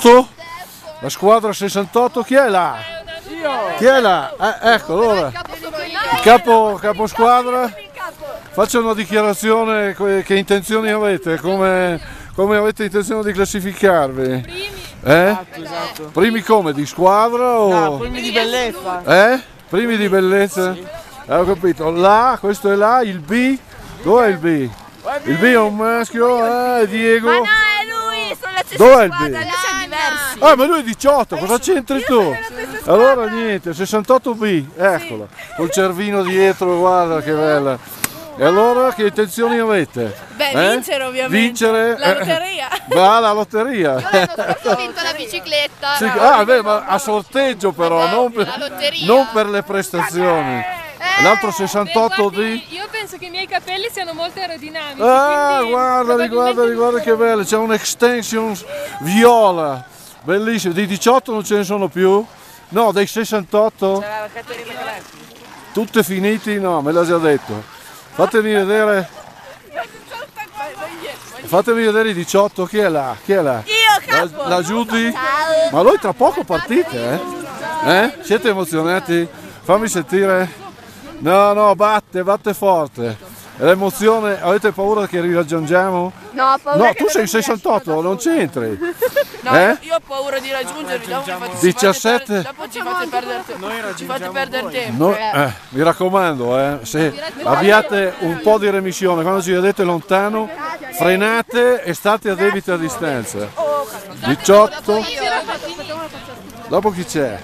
68, la squadra 68, chi è là? Chi è là? Eh, ecco, allora, il capo, capo squadra, faccia una dichiarazione, che intenzioni avete, come, come avete intenzione di classificarvi? Eh? Esatto. Primi come, di squadra o... No, primi di bellezza. Eh? Primi di bellezza? Eh, ho capito. L'A, questo è l'A, il B. Dov'è il B? Il B è un maschio, eh, Diego. Ma no, è lui, sono la stessa Dov'è il squadra, B? Diversi. Ah, ma lui è 18, cosa c'entri tu? Allora niente, 68B, eccola. Col cervino dietro, guarda che bella. E allora che intenzioni avete? Beh, Eh? vincere ovviamente. Vincere? La eh, lotteria. Va la lotteria. Ho vinto la bicicletta. Sì, ah, beh, ma a sorteggio però, non per, non per le prestazioni. L'altro 68 di... Penso che i miei capelli siano molto aerodinamici. Ah, guardali, guardali, guarda che bello, c'è un extension viola, bellissimo, dei 18 non ce ne sono più? No, dei 68? Tutte finiti? No, me l'ha già detto. Fatemi vedere, fatemi vedere i 18, chi è là? Chi è là? Io, La, capo. la Judy? Ma voi tra poco partite, eh? Eh? Siete emozionati? Fammi sentire. No, no, batte, batte forte. E L'emozione, avete paura che riraggiungiamo? No, ho paura No, che tu sei non 68, non c'entri. No, Eh? io ho paura di raggiungervi, dopo, mi fate, 17? Ci fate per- dopo ci fate perdere, te- ci fate perdere tempo. No, eh, mi raccomando, eh, se abbiate un po' di remissione, quando ci vedete lontano, frenate e state a debita distanza. 18. Dopo chi c'è?